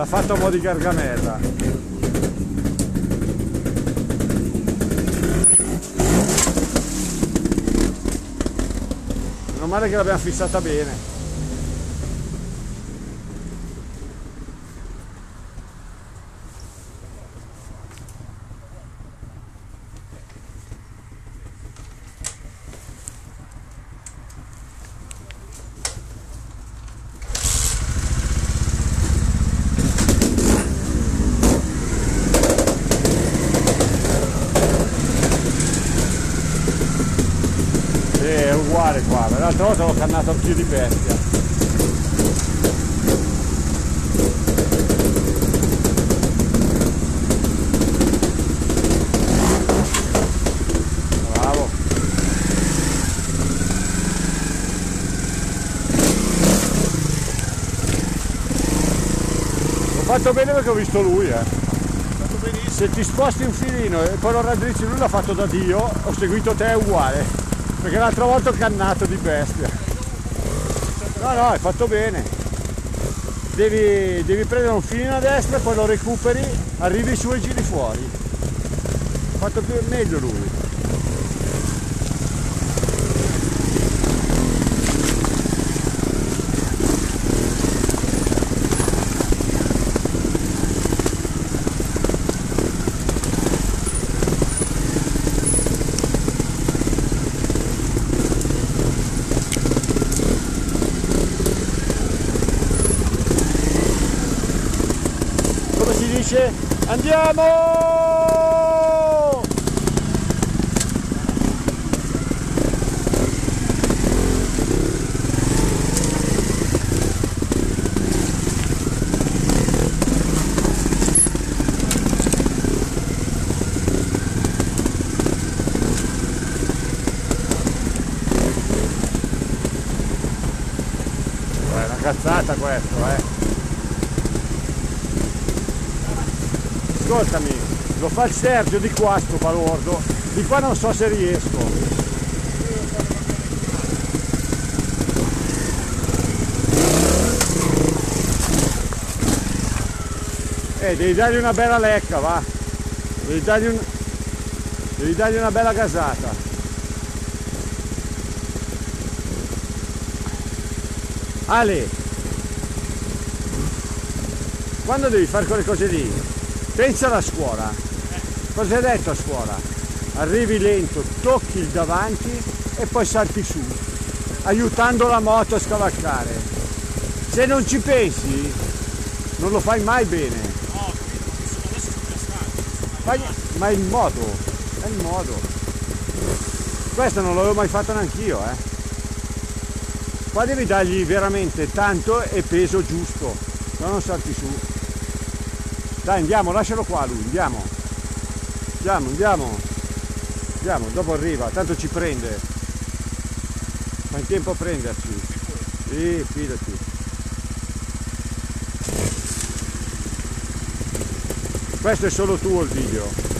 l'ha fatto a mo' di gargamella. Meno male che l'abbiamo fissata bene è uguale qua, l'altra volta l'ho cannato più di bestia. Bravo. Ho fatto bene perché ho visto lui, eh. Se ti sposti un filino e poi lo raddrizzi lui l'ha fatto da Dio, ho seguito te uguale. Perché l'altra volta ho cannato di bestia. No, no, hai fatto bene. Devi, devi prendere un filino a destra, poi lo recuperi, arrivi su e giri fuori. Ha fatto più, meglio lui. Come si dice? Andiamo! Cazzata questo eh ascoltami, lo fa il Sergio di qua sto balordo, di qua non so se riesco. Eh, devi dargli una bella lecca, va. Devi dargli, un... devi dargli una bella gasata. Ale, quando devi fare quelle cose lì, pensa alla scuola. Cosa hai detto a scuola? Arrivi lento, tocchi il davanti e poi salti su, aiutando la moto a scavalcare. Se non ci pensi, non lo fai mai bene. Ma è il modo, è il modo. Questo non l'avevo mai fatto neanch'io, eh. Qua devi dargli veramente tanto e peso giusto, se no non salti su. Dai, andiamo, lascialo qua lui, andiamo. Andiamo, andiamo. Andiamo, dopo arriva, tanto ci prende. Fa in tempo a prenderci. Sì, fidati. Questo è solo tuo il video.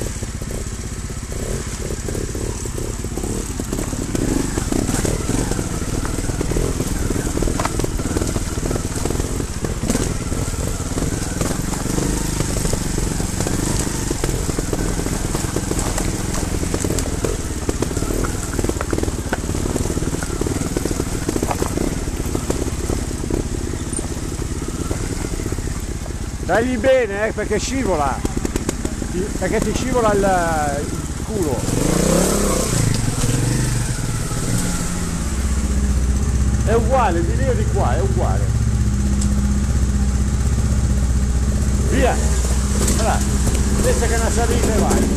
Dagli bene eh, perché scivola, perché ti scivola il, il culo. È uguale, di lì o di qua, è uguale. Via! Allora, pensa che una salita e vai.